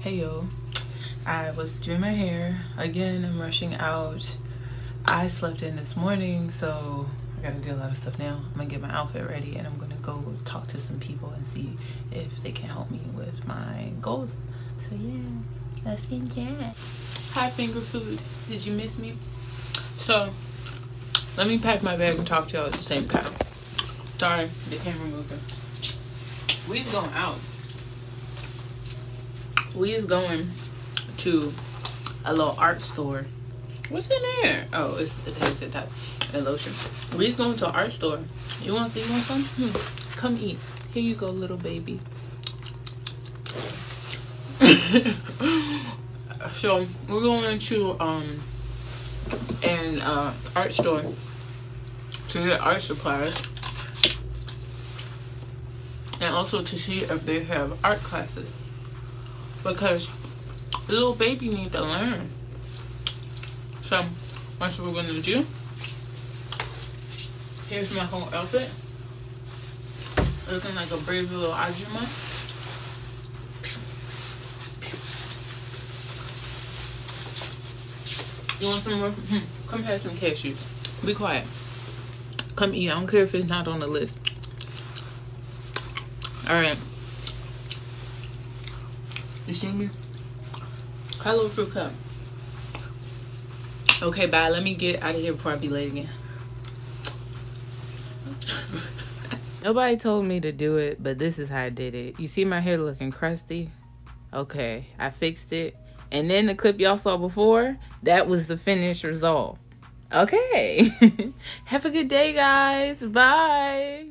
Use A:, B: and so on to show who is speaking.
A: Hey yo, I was doing my hair. Again, I'm rushing out. I slept in this morning, so I gotta do a lot of stuff now. I'm gonna get my outfit ready and I'm gonna go talk to some people and see if they can help me with my goals. So yeah, let's get. Hi finger food. Did you miss me? So let me pack my bag and talk to y'all at the same time. Sorry, the camera moving. We's going out we is going to a little art store. What's in there? Oh, it's it's headset type and lotion. We just going to an art store. You want to? You want some? Hmm. Come eat. Here you go, little baby. so we're going to um an uh, art store to get art supplies and also to see if they have art classes because the little baby need to learn. So that's what we're gonna do. Here's my whole outfit. Looking like a brave little Ajuma. You want some more? Hmm. Come have some cashews. Be quiet. Come eat. I don't care if it's not on the list. Alright. You see me? Hello, fruit cup. Okay, bye. Let me get out of here before I be late again. Nobody told me to do it, but this is how I did it. You see my hair looking crusty? Okay, I fixed it. And then the clip y'all saw before, that was the finished result. Okay. Have a good day, guys. Bye.